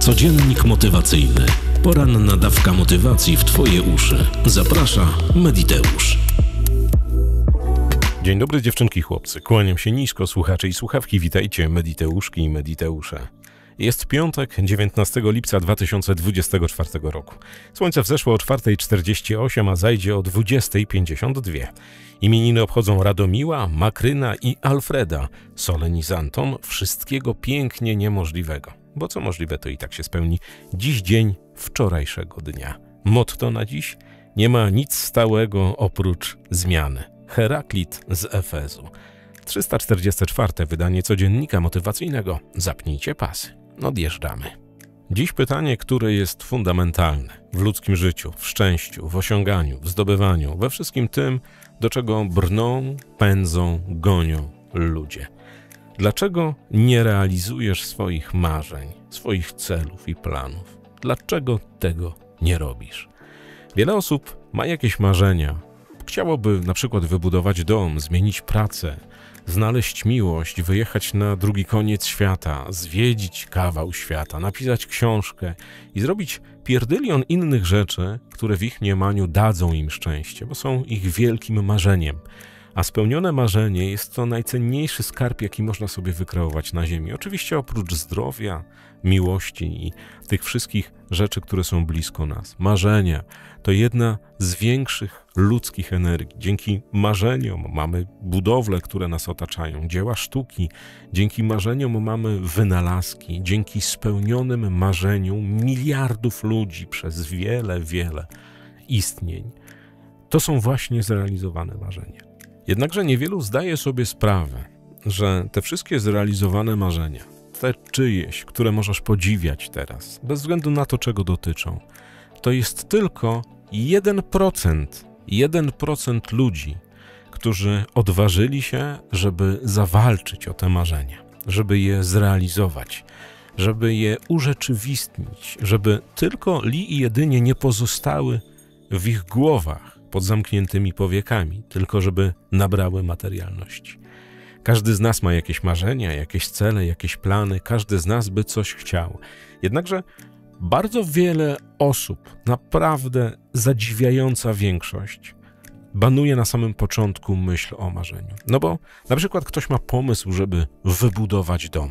Codziennik motywacyjny. Poranna dawka motywacji w Twoje uszy. Zaprasza Mediteusz. Dzień dobry dziewczynki chłopcy. Kłaniam się nisko, słuchacze i słuchawki. Witajcie, Mediteuszki i Mediteusze. Jest piątek, 19 lipca 2024 roku. Słońce wzeszło o 4.48, a zajdzie o 20.52. Imieniny obchodzą Radomiła, Makryna i Alfreda, solenizantom wszystkiego pięknie niemożliwego. Bo co możliwe, to i tak się spełni. Dziś dzień wczorajszego dnia. Motto na dziś? Nie ma nic stałego oprócz zmiany. Heraklit z Efezu. 344. wydanie codziennika motywacyjnego. Zapnijcie pasy. Odjeżdżamy. Dziś pytanie, które jest fundamentalne w ludzkim życiu, w szczęściu, w osiąganiu, w zdobywaniu, we wszystkim tym, do czego brną, pędzą, gonią ludzie. Dlaczego nie realizujesz swoich marzeń, swoich celów i planów? Dlaczego tego nie robisz? Wiele osób ma jakieś marzenia. Chciałoby na przykład wybudować dom, zmienić pracę, znaleźć miłość, wyjechać na drugi koniec świata, zwiedzić kawał świata, napisać książkę i zrobić pierdylion innych rzeczy, które w ich mniemaniu dadzą im szczęście, bo są ich wielkim marzeniem. A spełnione marzenie jest to najcenniejszy skarb, jaki można sobie wykreować na Ziemi. Oczywiście oprócz zdrowia, miłości i tych wszystkich rzeczy, które są blisko nas. Marzenia to jedna z większych ludzkich energii. Dzięki marzeniom mamy budowle, które nas otaczają, dzieła sztuki. Dzięki marzeniom mamy wynalazki. Dzięki spełnionym marzeniom miliardów ludzi przez wiele, wiele istnień. To są właśnie zrealizowane marzenia. Jednakże niewielu zdaje sobie sprawę, że te wszystkie zrealizowane marzenia, te czyjeś, które możesz podziwiać teraz, bez względu na to, czego dotyczą, to jest tylko 1%, 1% ludzi, którzy odważyli się, żeby zawalczyć o te marzenia, żeby je zrealizować, żeby je urzeczywistnić, żeby tylko li i jedynie nie pozostały w ich głowach pod zamkniętymi powiekami, tylko żeby nabrały materialności. Każdy z nas ma jakieś marzenia, jakieś cele, jakieś plany, każdy z nas by coś chciał. Jednakże bardzo wiele osób, naprawdę zadziwiająca większość, banuje na samym początku myśl o marzeniu. No bo na przykład ktoś ma pomysł, żeby wybudować dom.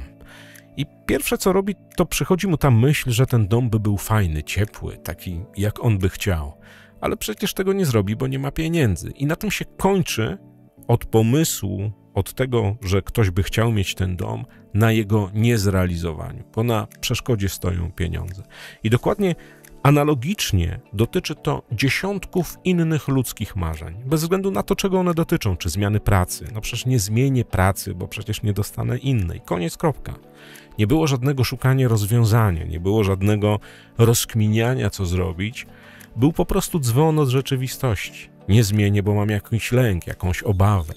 I pierwsze co robi, to przychodzi mu ta myśl, że ten dom by był fajny, ciepły, taki jak on by chciał. Ale przecież tego nie zrobi, bo nie ma pieniędzy. I na tym się kończy od pomysłu od tego, że ktoś by chciał mieć ten dom, na jego niezrealizowaniu, bo na przeszkodzie stoją pieniądze. I dokładnie analogicznie dotyczy to dziesiątków innych ludzkich marzeń, bez względu na to, czego one dotyczą, czy zmiany pracy. No przecież nie zmienię pracy, bo przecież nie dostanę innej. Koniec, kropka. Nie było żadnego szukania rozwiązania, nie było żadnego rozkminiania, co zrobić. Był po prostu dzwon od rzeczywistości. Nie zmienię, bo mam jakiś lęk, jakąś obawę.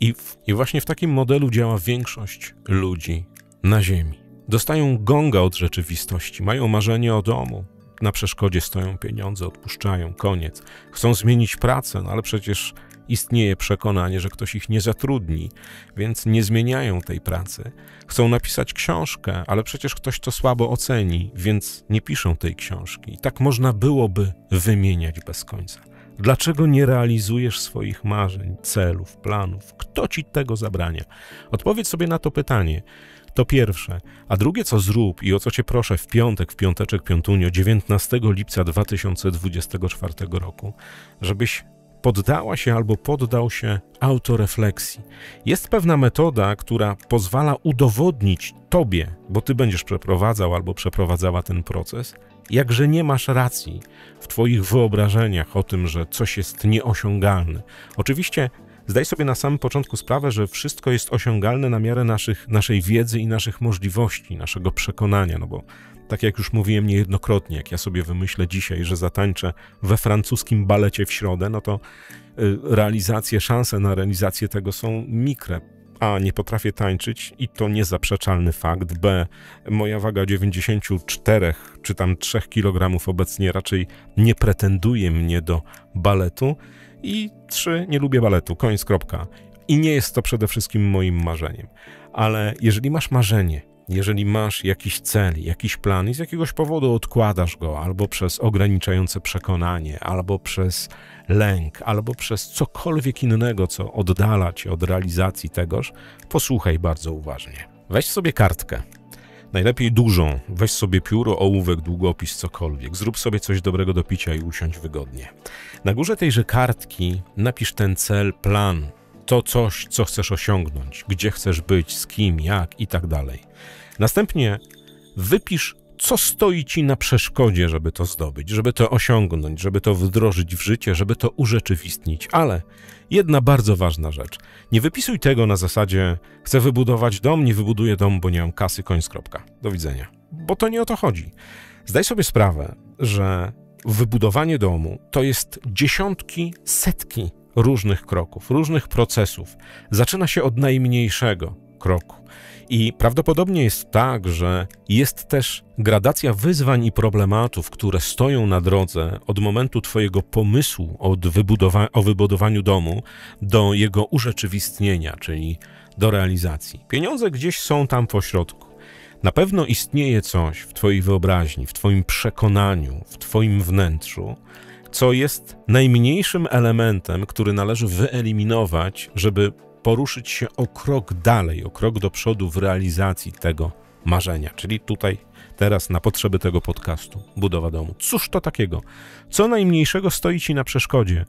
I, w, I właśnie w takim modelu działa większość ludzi na Ziemi. Dostają gonga od rzeczywistości, mają marzenie o domu, na przeszkodzie stoją pieniądze, odpuszczają, koniec. Chcą zmienić pracę, no ale przecież istnieje przekonanie, że ktoś ich nie zatrudni, więc nie zmieniają tej pracy. Chcą napisać książkę, ale przecież ktoś to słabo oceni, więc nie piszą tej książki. I tak można byłoby wymieniać bez końca. Dlaczego nie realizujesz swoich marzeń, celów, planów? Kto ci tego zabrania? Odpowiedz sobie na to pytanie. To pierwsze. A drugie, co zrób i o co cię proszę w piątek, w piąteczek, piątunio, 19 lipca 2024 roku, żebyś poddała się albo poddał się autorefleksji. Jest pewna metoda, która pozwala udowodnić tobie, bo ty będziesz przeprowadzał albo przeprowadzała ten proces, jakże nie masz racji w Twoich wyobrażeniach o tym, że coś jest nieosiągalne. Oczywiście zdaj sobie na samym początku sprawę, że wszystko jest osiągalne na miarę naszych, naszej wiedzy i naszych możliwości, naszego przekonania, no bo tak jak już mówiłem niejednokrotnie, jak ja sobie wymyślę dzisiaj, że zatańczę we francuskim balecie w środę, no to y, realizacje, szanse na realizację tego są mikre. A. Nie potrafię tańczyć i to niezaprzeczalny fakt. B. Moja waga 94 czy tam 3 kg obecnie raczej nie pretenduje mnie do baletu. I 3. Nie lubię baletu. Koniec, kropka. I nie jest to przede wszystkim moim marzeniem. Ale jeżeli masz marzenie, jeżeli masz jakiś cel, jakiś plan i z jakiegoś powodu odkładasz go, albo przez ograniczające przekonanie, albo przez lęk, albo przez cokolwiek innego, co oddala cię od realizacji tegoż, posłuchaj bardzo uważnie. Weź sobie kartkę, Najlepiej dużą. Weź sobie pióro, ołówek, długopis, cokolwiek. Zrób sobie coś dobrego do picia i usiądź wygodnie. Na górze tejże kartki napisz ten cel, plan, to coś, co chcesz osiągnąć, gdzie chcesz być, z kim, jak i tak dalej. Następnie wypisz, co stoi ci na przeszkodzie, żeby to zdobyć, żeby to osiągnąć, żeby to wdrożyć w życie, żeby to urzeczywistnić. Ale jedna bardzo ważna rzecz. Nie wypisuj tego na zasadzie chcę wybudować dom, nie wybuduję domu, bo nie mam kasy, koniec kropka. Do widzenia. Bo to nie o to chodzi. Zdaj sobie sprawę, że wybudowanie domu to jest dziesiątki, setki różnych kroków, różnych procesów. Zaczyna się od najmniejszego kroku. I prawdopodobnie jest tak, że jest też gradacja wyzwań i problematów, które stoją na drodze od momentu Twojego pomysłu od wybudowa- o wybudowaniu domu do jego urzeczywistnienia, czyli do realizacji. Pieniądze gdzieś są tam po środku. Na pewno istnieje coś w Twojej wyobraźni, w Twoim przekonaniu, w Twoim wnętrzu, co jest najmniejszym elementem, który należy wyeliminować, żeby poruszyć się o krok dalej, o krok do przodu w realizacji tego marzenia, czyli tutaj, teraz na potrzeby tego podcastu, budowa domu. Cóż to takiego? Co najmniejszego stoi ci na przeszkodzie,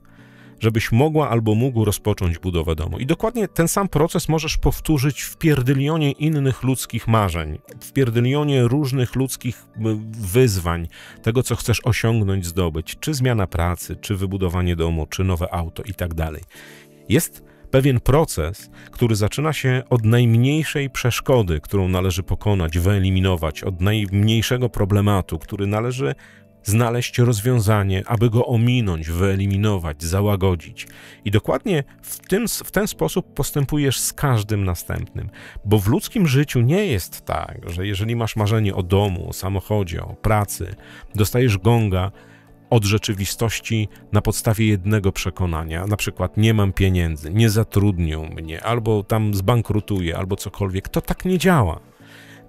żebyś mogła albo mógł rozpocząć budowę domu. I dokładnie ten sam proces możesz powtórzyć w pierdylionie innych ludzkich marzeń, w pierdylionie różnych ludzkich wyzwań, tego, co chcesz osiągnąć, zdobyć, czy zmiana pracy, czy wybudowanie domu, czy nowe auto i tak dalej. Jest pewien proces, który zaczyna się od najmniejszej przeszkody, którą należy pokonać, wyeliminować, od najmniejszego problematu, który należy znaleźć rozwiązanie, aby go ominąć, wyeliminować, załagodzić. I dokładnie w, tym, w ten sposób postępujesz z każdym następnym, bo w ludzkim życiu nie jest tak, że jeżeli masz marzenie o domu, o samochodzie, o pracy, dostajesz gonga, od rzeczywistości na podstawie jednego przekonania, na przykład nie mam pieniędzy, nie zatrudnią mnie, albo tam zbankrutuję, albo cokolwiek, to tak nie działa.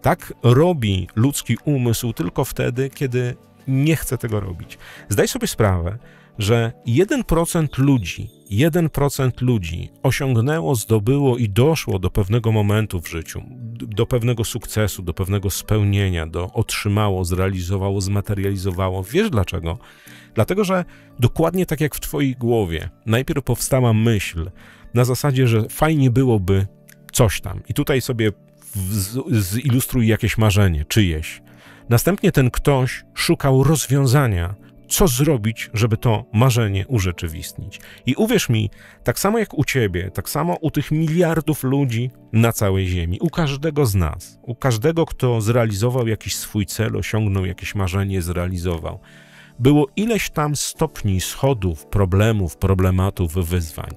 Tak robi ludzki umysł tylko wtedy, kiedy nie chce tego robić. Zdaj sobie sprawę, że 1% ludzi, 1% ludzi osiągnęło, zdobyło i doszło do pewnego momentu w życiu, do pewnego sukcesu, do pewnego spełnienia, do otrzymało, zrealizowało, zmaterializowało. Wiesz dlaczego? Dlatego, że dokładnie tak jak w Twojej głowie, najpierw powstała myśl na zasadzie, że fajnie byłoby coś tam. I tutaj sobie zilustruj jakieś marzenie, czyjeś. Następnie ten ktoś szukał rozwiązania, co zrobić, żeby to marzenie urzeczywistnić. I uwierz mi, tak samo jak u ciebie, tak samo u tych miliardów ludzi na całej Ziemi, u każdego z nas, u każdego, kto zrealizował jakiś swój cel, osiągnął jakieś marzenie, zrealizował, było ileś tam stopni schodów, problemów, problematów, wyzwań.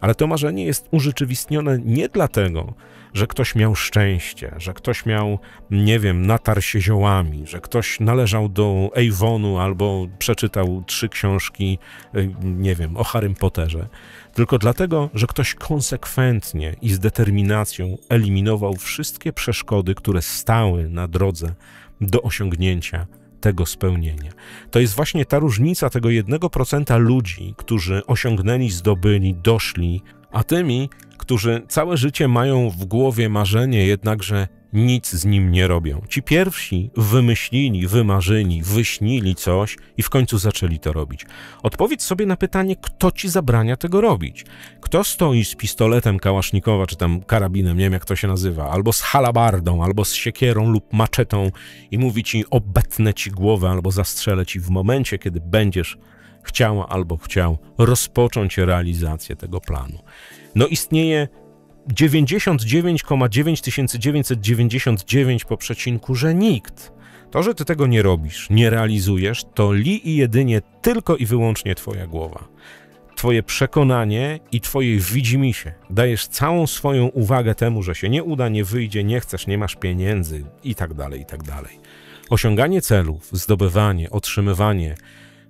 Ale to marzenie jest urzeczywistnione nie dlatego, że ktoś miał szczęście, że ktoś miał, nie wiem, natarł się ziołami, że ktoś należał do Avonu albo przeczytał trzy książki, y, nie wiem, o Harrym Potterze, tylko dlatego, że ktoś konsekwentnie i z determinacją eliminował wszystkie przeszkody, które stały na drodze do osiągnięcia tego spełnienia. To jest właśnie ta różnica tego jednego procenta ludzi, którzy osiągnęli, zdobyli, doszli, a tymi, którzy całe życie mają w głowie marzenie, jednakże nic z nim nie robią. Ci pierwsi wymyślili, wymarzyli, wyśnili coś i w końcu zaczęli to robić. Odpowiedz sobie na pytanie, kto ci zabrania tego robić. Kto stoi z pistoletem kałasznikowa, czy tam karabinem, nie wiem jak to się nazywa, albo z halabardą, albo z siekierą lub maczetą i mówi ci, obetnę ci głowę, albo zastrzelę ci w momencie, kiedy będziesz chciała albo chciał rozpocząć realizację tego planu. No istnieje 99,9999 po przecinku, że nikt. To, że ty tego nie robisz, nie realizujesz, to li i jedynie tylko i wyłącznie twoja głowa. Twoje przekonanie i twoje widzimisię. Dajesz całą swoją uwagę temu, że się nie uda, nie wyjdzie, nie chcesz, nie masz pieniędzy i tak dalej, i tak. Osiąganie celów, zdobywanie, otrzymywanie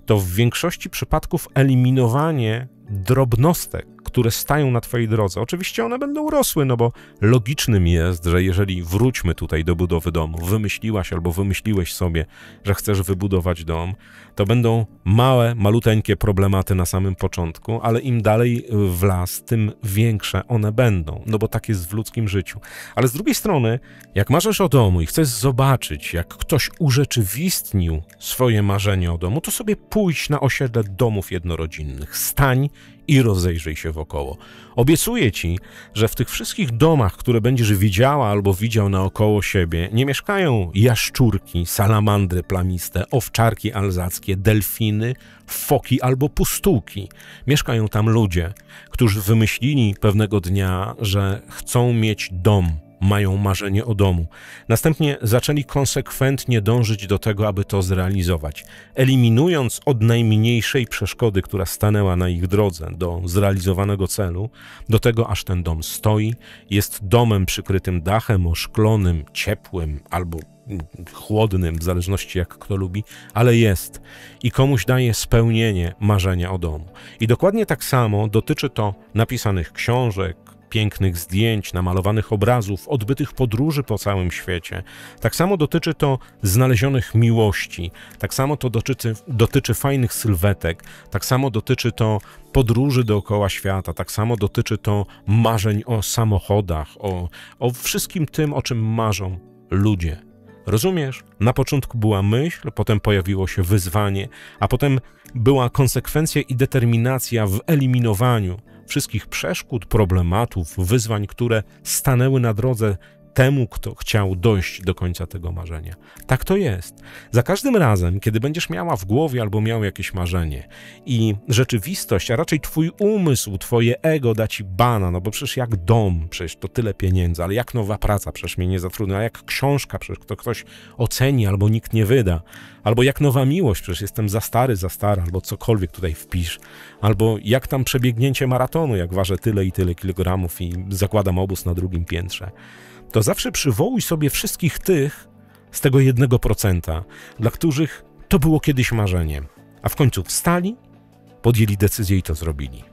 to w większości przypadków eliminowanie drobnostek, które stają na Twojej drodze. Oczywiście one będą rosły, no bo logicznym jest, że jeżeli wróćmy tutaj do budowy domu, wymyśliłaś albo wymyśliłeś sobie, że chcesz wybudować dom, to będą małe, maluteńkie problematy na samym początku, ale im dalej w las, tym większe one będą, no bo tak jest w ludzkim życiu. Ale z drugiej strony, jak marzysz o domu i chcesz zobaczyć, jak ktoś urzeczywistnił swoje marzenie o domu, to sobie pójdź na osiedle domów jednorodzinnych, stań i rozejrzyj się wokoło. Obiecuję ci, że w tych wszystkich domach, które będziesz widziała albo widział naokoło siebie, nie mieszkają jaszczurki, salamandry plamiste, owczarki alzackie, delfiny, foki albo pustułki. Mieszkają tam ludzie, którzy wymyślili pewnego dnia, że chcą mieć dom mają marzenie o domu. Następnie zaczęli konsekwentnie dążyć do tego, aby to zrealizować, eliminując od najmniejszej przeszkody, która stanęła na ich drodze do zrealizowanego celu, do tego aż ten dom stoi, jest domem przykrytym dachem oszklonym, ciepłym albo chłodnym, w zależności jak kto lubi, ale jest i komuś daje spełnienie marzenia o domu. I dokładnie tak samo dotyczy to napisanych książek, pięknych zdjęć, namalowanych obrazów, odbytych podróży po całym świecie. Tak samo dotyczy to znalezionych miłości, tak samo to dotyczy, dotyczy fajnych sylwetek, tak samo dotyczy to podróży dookoła świata, tak samo dotyczy to marzeń o samochodach, o, o wszystkim tym, o czym marzą ludzie. Rozumiesz? Na początku była myśl, potem pojawiło się wyzwanie, a potem była konsekwencja i determinacja w eliminowaniu wszystkich przeszkód, problematów, wyzwań, które stanęły na drodze temu, kto chciał dojść do końca tego marzenia. Tak to jest. Za każdym razem, kiedy będziesz miała w głowie albo miał jakieś marzenie i rzeczywistość, a raczej twój umysł, twoje ego da ci bana, no bo przecież jak dom, przecież to tyle pieniędzy, ale jak nowa praca, przecież mnie nie zatrudnia, jak książka, przecież to ktoś oceni albo nikt nie wyda, albo jak nowa miłość, przecież jestem za stary, za stary, albo cokolwiek tutaj wpisz, albo jak tam przebiegnięcie maratonu, jak ważę tyle i tyle kilogramów i zakładam obóz na drugim piętrze to zawsze przywołuj sobie wszystkich tych z tego jednego procenta, dla których to było kiedyś marzeniem, a w końcu wstali, podjęli decyzję i to zrobili.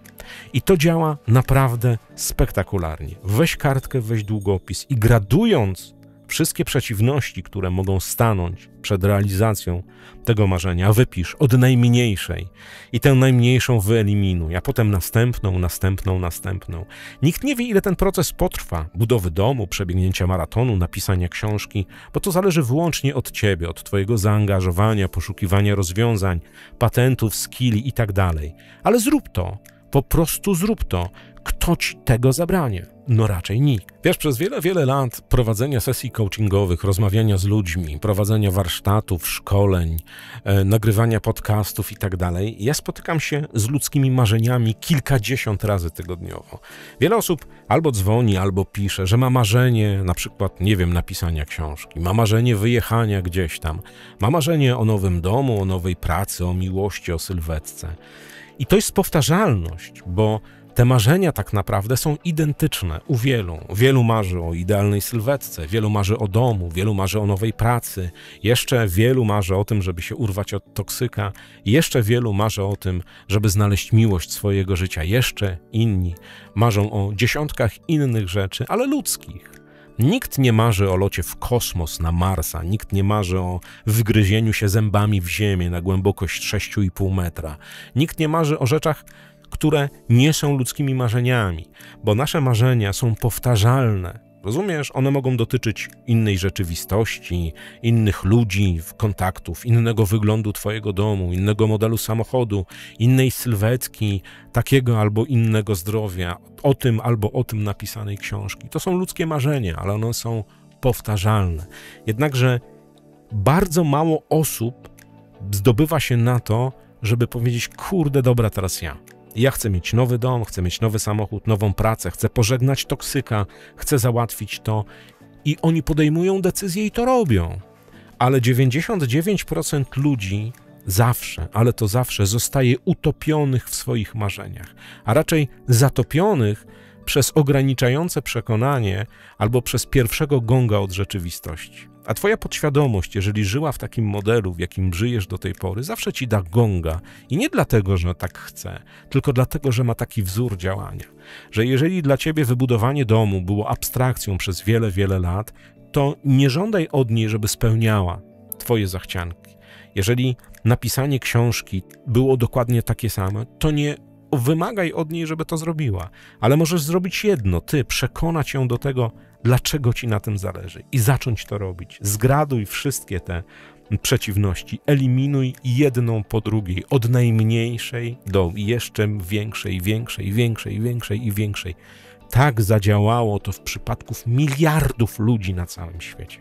I to działa naprawdę spektakularnie. Weź kartkę, weź długopis i gradując wszystkie przeciwności, które mogą stanąć przed realizacją tego marzenia, wypisz od najmniejszej i tę najmniejszą wyeliminuj, a potem następną, następną, następną. Nikt nie wie, ile ten proces potrwa budowy domu, przebiegnięcia maratonu, napisania książki, bo to zależy wyłącznie od ciebie, od twojego zaangażowania, poszukiwania rozwiązań, patentów, skilli itd. Tak Ale zrób to, po prostu zrób to. Kto ci tego zabranie? No raczej nikt. Wiesz, przez wiele, wiele lat prowadzenia sesji coachingowych, rozmawiania z ludźmi, prowadzenia warsztatów, szkoleń, e, nagrywania podcastów i tak dalej, ja spotykam się z ludzkimi marzeniami kilkadziesiąt razy tygodniowo. Wiele osób albo dzwoni, albo pisze, że ma marzenie, na przykład, nie wiem, napisania książki, ma marzenie wyjechania gdzieś tam, ma marzenie o nowym domu, o nowej pracy, o miłości, o sylwetce. I to jest powtarzalność, bo te marzenia tak naprawdę są identyczne u wielu. Wielu marzy o idealnej sylwetce, wielu marzy o domu, wielu marzy o nowej pracy, jeszcze wielu marzy o tym, żeby się urwać od toksyka, jeszcze wielu marzy o tym, żeby znaleźć miłość swojego życia, jeszcze inni marzą o dziesiątkach innych rzeczy, ale ludzkich. Nikt nie marzy o locie w kosmos na Marsa, nikt nie marzy o wgryzieniu się zębami w ziemię na głębokość 6,5 metra, nikt nie marzy o rzeczach, które nie są ludzkimi marzeniami, bo nasze marzenia są powtarzalne. Rozumiesz, one mogą dotyczyć innej rzeczywistości, innych ludzi, kontaktów, innego wyglądu Twojego domu, innego modelu samochodu, innej sylwetki, takiego albo innego zdrowia, o tym albo o tym napisanej książki. To są ludzkie marzenia, ale one są powtarzalne. Jednakże bardzo mało osób zdobywa się na to, żeby powiedzieć: Kurde, dobra, teraz ja. Ja chcę mieć nowy dom, chcę mieć nowy samochód, nową pracę, chcę pożegnać toksyka, chcę załatwić to. I oni podejmują decyzje i to robią. Ale 99% ludzi zawsze, ale to zawsze zostaje utopionych w swoich marzeniach, a raczej zatopionych przez ograniczające przekonanie albo przez pierwszego gonga od rzeczywistości. A twoja podświadomość, jeżeli żyła w takim modelu, w jakim żyjesz do tej pory, zawsze ci da gonga. I nie dlatego, że tak chce, tylko dlatego, że ma taki wzór działania. Że jeżeli dla ciebie wybudowanie domu było abstrakcją przez wiele, wiele lat, to nie żądaj od niej, żeby spełniała twoje zachcianki. Jeżeli napisanie książki było dokładnie takie same, to nie wymagaj od niej, żeby to zrobiła. Ale możesz zrobić jedno, ty, przekonać ją do tego, dlaczego ci na tym zależy i zacząć to robić. Zgraduj wszystkie te przeciwności, eliminuj jedną po drugiej, od najmniejszej do jeszcze większej, większej, większej, większej i większej. Tak zadziałało to w przypadku miliardów ludzi na całym świecie.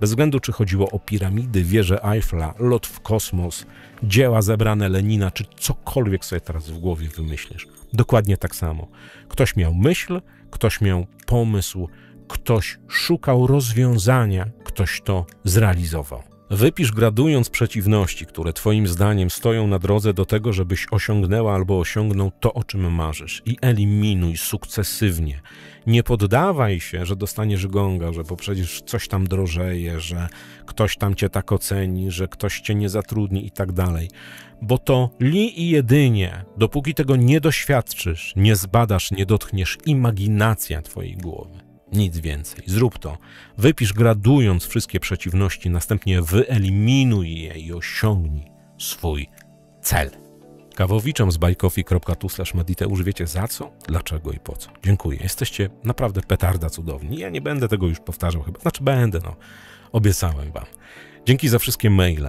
Bez względu, czy chodziło o piramidy, wieże Eiffla, lot w kosmos, dzieła zebrane Lenina, czy cokolwiek sobie teraz w głowie wymyślisz. Dokładnie tak samo. Ktoś miał myśl, ktoś miał pomysł, ktoś szukał rozwiązania, ktoś to zrealizował. Wypisz gradując przeciwności, które Twoim zdaniem stoją na drodze do tego, żebyś osiągnęła albo osiągnął to, o czym marzysz, i eliminuj sukcesywnie. Nie poddawaj się, że dostaniesz gonga, że bo przecież coś tam drożeje, że ktoś tam cię tak oceni, że ktoś cię nie zatrudni i tak dalej. Bo to li i jedynie, dopóki tego nie doświadczysz, nie zbadasz, nie dotkniesz, imaginacja Twojej głowy. Nic więcej. Zrób to. Wypisz gradując wszystkie przeciwności, następnie wyeliminuj je i osiągnij swój cel. Kawowiczom z bajkofi.tu mediteusz wiecie za co, dlaczego i po co. Dziękuję. Jesteście naprawdę petarda cudowni. Ja nie będę tego już powtarzał chyba. Znaczy będę, no. Obiecałem wam. Dzięki za wszystkie maile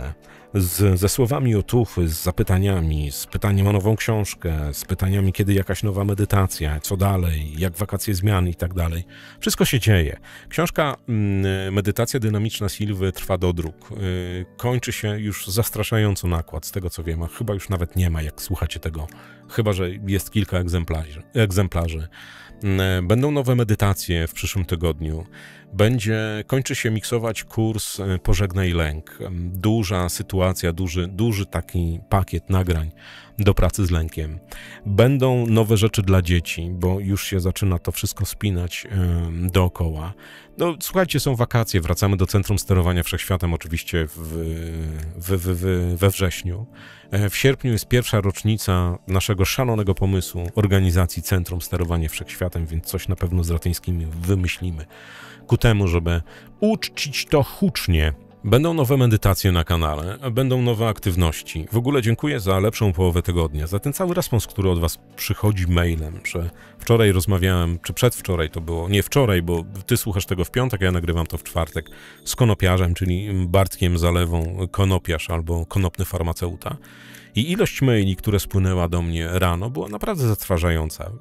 z, ze słowami otuchy, z zapytaniami, z pytaniem o nową książkę, z pytaniami, kiedy jakaś nowa medytacja, co dalej, jak wakacje zmian i tak dalej. Wszystko się dzieje. Książka mm, Medytacja dynamiczna Silwy trwa do druk. Y, kończy się już zastraszająco nakład, z tego co wiem, a chyba już nawet nie ma, jak słuchacie tego, chyba że jest kilka egzemplarzy. egzemplarzy. Mm, będą nowe medytacje w przyszłym tygodniu będzie, kończy się miksować kurs e, Pożegnaj Lęk. Duża sytuacja, duży, duży taki pakiet nagrań do pracy z lękiem. Będą nowe rzeczy dla dzieci, bo już się zaczyna to wszystko spinać dookoła. No, słuchajcie, są wakacje, wracamy do Centrum Sterowania Wszechświatem oczywiście w, w, w, we wrześniu. E, w sierpniu jest pierwsza rocznica naszego szalonego pomysłu organizacji Centrum Sterowania Wszechświatem, więc coś na pewno z Ratyńskimi wymyślimy ku temu, żeby uczcić to hucznie. Będą nowe medytacje na kanale, będą nowe aktywności. W ogóle dziękuję za lepszą połowę tygodnia, za ten cały respons, który od Was przychodzi mailem, że wczoraj rozmawiałem, czy przedwczoraj to było, nie wczoraj, bo Ty słuchasz tego w piątek, a ja nagrywam to w czwartek, z konopiarzem, czyli Bartkiem Zalewą, konopiarz albo konopny farmaceuta. I ilość maili, które spłynęła do mnie rano, była naprawdę zatrważająca.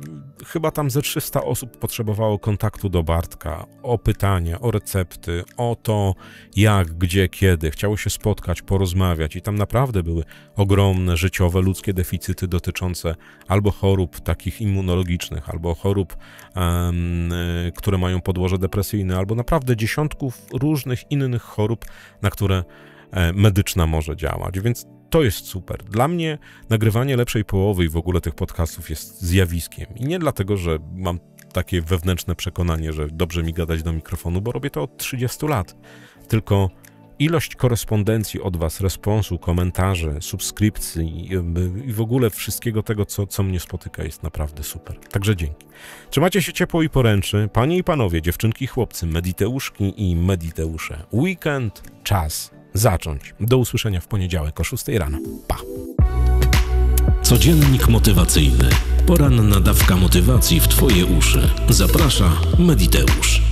Chyba tam ze 300 osób potrzebowało kontaktu do Bartka, o pytania, o recepty, o to, jak, gdzie, kiedy. Chciało się spotkać, porozmawiać, i tam naprawdę były ogromne życiowe, ludzkie deficyty dotyczące albo chorób takich immunologicznych, albo chorób, um, które mają podłoże depresyjne, albo naprawdę dziesiątków różnych innych chorób, na które e, medyczna może działać. Więc to jest super. Dla mnie nagrywanie lepszej połowy i w ogóle tych podcastów jest zjawiskiem. I nie dlatego, że mam takie wewnętrzne przekonanie, że dobrze mi gadać do mikrofonu, bo robię to od 30 lat. Tylko ilość korespondencji od Was, responsu, komentarzy, subskrypcji i w ogóle wszystkiego tego, co, co mnie spotyka, jest naprawdę super. Także dzięki. Trzymajcie się ciepło i poręczy. Panie i panowie, dziewczynki, chłopcy, mediteuszki i mediteusze. Weekend, czas zacząć. Do usłyszenia w poniedziałek o 6 rano. Pa! Codziennik motywacyjny. Poranna dawka motywacji w Twoje uszy. Zaprasza Mediteusz.